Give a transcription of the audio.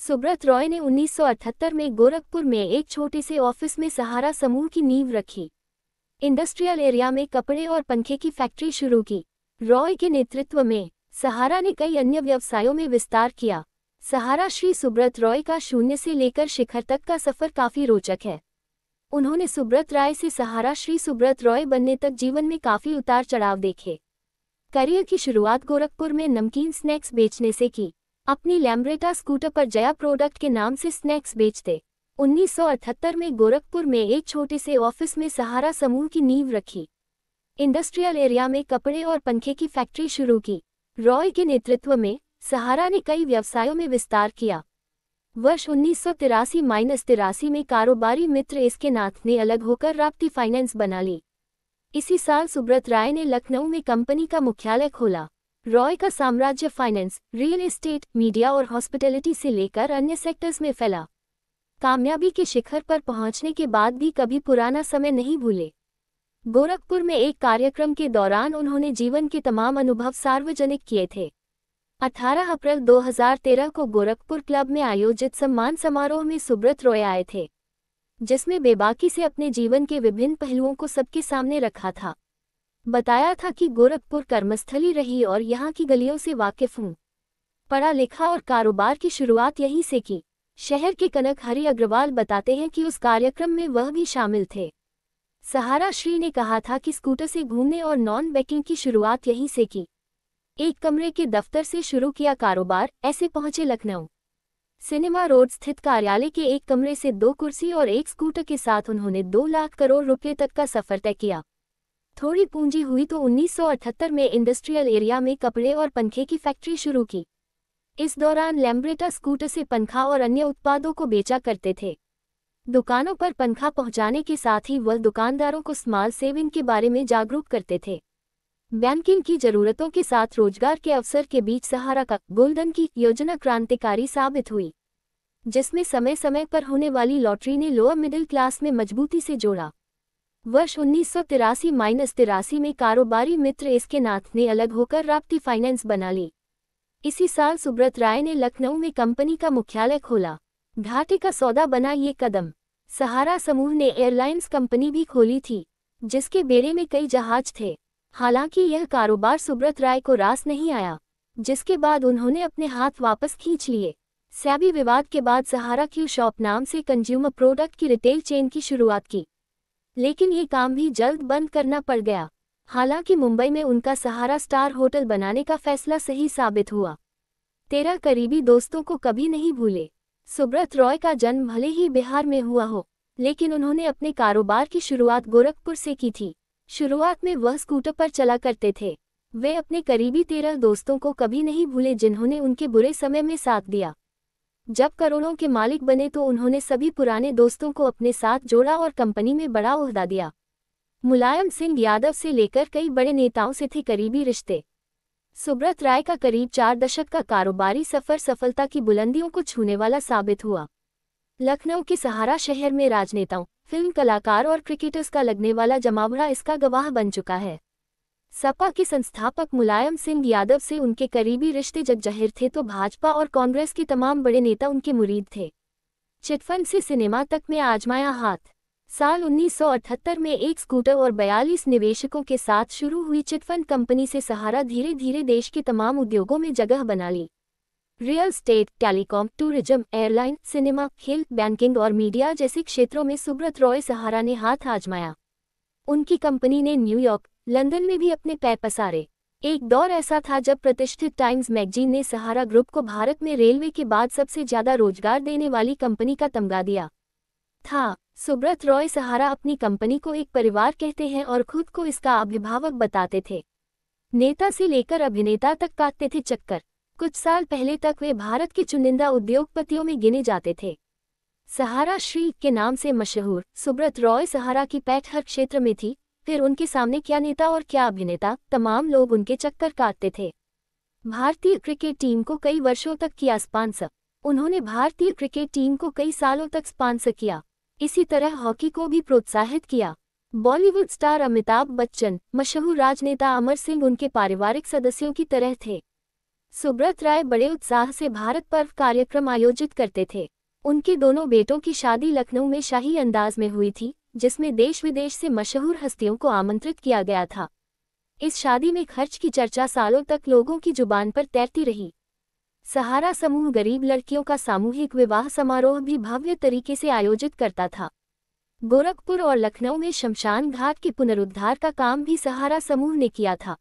सुब्रत रॉय ने 1978 में गोरखपुर में एक छोटे से ऑफ़िस में सहारा समूह की नींव रखी। इंडस्ट्रियल एरिया में कपड़े और पंखे की फैक्ट्री शुरू की। रॉय के नेतृत्व में सहारा ने कई अन्य व्यवसायों में विस्तार किया। सहारा श्री सुब्रत रॉय का शून्य से लेकर शिखर तक का सफ़र काफ़ी रोचक है। उन्होंने सुब्रत राय से सहारा श्री सुब्रत रॉय बनने तक जीवन में काफ़ी उतार चढ़ाव देखे। करियर की शुरुआत गोरखपुर में नमकीन स्नैक्स बेचने से की। अपनी लैम्ब्रेटा स्कूटर पर जया प्रोडक्ट के नाम से स्नैक्स बेचते 1978 में गोरखपुर में एक छोटे से ऑफ़िस में सहारा समूह की नींव रखी। इंडस्ट्रियल एरिया में कपड़े और पंखे की फैक्ट्री शुरू की। रॉय के नेतृत्व में सहारा ने कई व्यवसायों में विस्तार किया। वर्ष उन्नीस सौ तिरासी माइनस तिरासी में कारोबारी मित्र इसके नाथ ने अलग होकर राप्ती फाइनेंस बना ली। इसी साल सुब्रत राय ने लखनऊ में कंपनी का मुख्यालय खोला। रॉय का साम्राज्य फाइनेंस, रियल एस्टेट, मीडिया और हॉस्पिटैलिटी से लेकर अन्य सेक्टर्स में फैला। कामयाबी के शिखर पर पहुँचने के बाद भी कभी पुराना समय नहीं भूले। गोरखपुर में एक कार्यक्रम के दौरान उन्होंने जीवन के तमाम अनुभव सार्वजनिक किए थे। 18 अप्रैल 2013 को गोरखपुर क्लब में आयोजित सम्मान समारोह में सुब्रत रॉय आए थे, जिसमें बेबाकी से अपने जीवन के विभिन्न पहलुओं को सबके सामने रखा था। बताया था कि गोरखपुर कर्मस्थली रही और यहाँ की गलियों से वाकिफ हूँ। पढ़ा लिखा और कारोबार की शुरुआत यहीं से की। शहर के कनक हरि अग्रवाल बताते हैं कि उस कार्यक्रम में वह भी शामिल थे। सहारा श्री ने कहा था कि स्कूटर से घूमने और नॉन बैकिंग की शुरुआत यहीं से की। एक कमरे के दफ्तर से शुरू किया कारोबार, ऐसे पहुँचे लखनऊ। सिनेमा रोड स्थित कार्यालय के एक कमरे से दो कुर्सी और एक स्कूटर के साथ उन्होंने दो लाख करोड़ रुपए तक का सफ़र तय किया। थोड़ी पूंजी हुई तो 1978 में इंडस्ट्रियल एरिया में कपड़े और पंखे की फैक्ट्री शुरू की। इस दौरान लैम्ब्रेटा स्कूटर से पंखा और अन्य उत्पादों को बेचा करते थे। दुकानों पर पंखा पहुँचाने के साथ ही वह दुकानदारों को स्मॉल सेविंग के बारे में जागरूक करते थे। बैंकिंग की जरूरतों के साथ रोज़गार के अवसर के बीच सहारा का गोल्डन की योजना क्रांतिकारी साबित हुई, जिसमें समय समय पर होने वाली लॉटरी ने लोअर मिडिल क्लास में मजबूती से जोड़ा। वर्ष उन्नीस सौ तिरासी माइनस तिरासी में कारोबारी मित्र इसके नाथ ने अलग होकर राप्ती फाइनेंस बना ली। इसी साल सुब्रत राय ने लखनऊ में कंपनी का मुख्यालय खोला। घाटे का सौदा बना ये कदम। सहारा समूह ने एयरलाइंस कंपनी भी खोली थी, जिसके बेड़े में कई जहाज़ थे। हालाँकि यह कारोबार सुब्रत राय को रास नहीं आया, जिसके बाद उन्होंने अपने हाथ वापस खींच लिए। सैबी विवाद के बाद सहारा क्यू शॉप नाम से कंज्यूमर प्रोडक्ट की रिटेल चेन की शुरुआत की। लेकिन ये काम भी जल्द बंद करना पड़ गया। हालाँकि मुंबई में उनका सहारा स्टार होटल बनाने का फैसला सही साबित हुआ। तेरह करीबी दोस्तों को कभी नहीं भूले। सुब्रत रॉय का जन्म भले ही बिहार में हुआ हो, लेकिन उन्होंने अपने कारोबार की शुरुआत गोरखपुर से की थी। शुरुआत में वह स्कूटर पर चला करते थे। वे अपने करीबी तेरह दोस्तों को कभी नहीं भूले जिन्होंने उनके बुरे समय में साथ दिया। जब करोड़ों के मालिक बने तो उन्होंने सभी पुराने दोस्तों को अपने साथ जोड़ा और कंपनी में बड़ा उहदा दिया। मुलायम सिंह यादव से लेकर कई बड़े नेताओं से थे करीबी रिश्ते। सुब्रत राय का करीब चार दशक का कारोबारी सफ़र सफलता की बुलंदियों को छूने वाला साबित हुआ। लखनऊ के सहारा शहर में राजनेताओं, फ़िल्म कलाकार और क्रिकेटर्स का लगने वाला जमावड़ा इसका गवाह बन चुका है। सपा के संस्थापक मुलायम सिंह यादव से उनके करीबी रिश्ते जगजहिर थे तो भाजपा और कांग्रेस के तमाम बड़े नेता उनके मुरीद थे। चिटफंड से सिनेमा तक में आजमाया हाथ। साल 1978 में एक स्कूटर और 42 निवेशकों के साथ शुरू हुई चिटफंड कंपनी से सहारा धीरे धीरे देश के तमाम उद्योगों में जगह बना ली। Real estate, telecom, tourism, airline, cinema, खेल, बैंकिंग और मीडिया जैसे क्षेत्रों में सुब्रत रॉय सहारा ने हाथ आजमाया। उनकी कंपनी ने न्यूयॉर्क लंदन में भी अपने पैर पसारे। एक दौर ऐसा था जब प्रतिष्ठित टाइम्स मैगजीन ने सहारा ग्रुप को भारत में रेलवे के बाद सबसे ज़्यादा रोज़गार देने वाली कंपनी का तमगा दिया। था, सुब्रत रॉय सहारा अपनी कंपनी को एक परिवार कहते हैं और खुद को इसका अभिभावक बताते थे। नेता से लेकर अभिनेता तक काटते थे चक्कर। कुछ साल पहले तक वे भारत के चुनिंदा उद्योगपतियों में गिने जाते थे। सहारा श्री के नाम से मशहूर, सुब्रत रॉय सहारा की पैठ हर क्षेत्र में थी। फिर उनके सामने क्या नेता और क्या अभिनेता, तमाम लोग उनके चक्कर काटते थे। भारतीय क्रिकेट टीम को कई वर्षों तक किया स्पॉन्सर। उन्होंने भारतीय क्रिकेट टीम को कई सालों तक स्पॉन्सर किया। इसी तरह हॉकी को भी प्रोत्साहित किया। बॉलीवुड स्टार अमिताभ बच्चन, मशहूर राजनेता अमर सिंह उनके पारिवारिक सदस्यों की तरह थे। सुब्रत राय बड़े उत्साह से भारत पर्व कार्यक्रम आयोजित करते थे। उनके दोनों बेटों की शादी लखनऊ में शाही अंदाज में हुई थी। जिसमें देश विदेश से मशहूर हस्तियों को आमंत्रित किया गया था। इस शादी में खर्च की चर्चा सालों तक लोगों की ज़ुबान पर तैरती रही। सहारा समूह गरीब लड़कियों का सामूहिक विवाह समारोह भी भव्य तरीके से आयोजित करता था। गोरखपुर और लखनऊ में शमशान घाट के पुनरुद्धार का काम भी सहारा समूह ने किया था।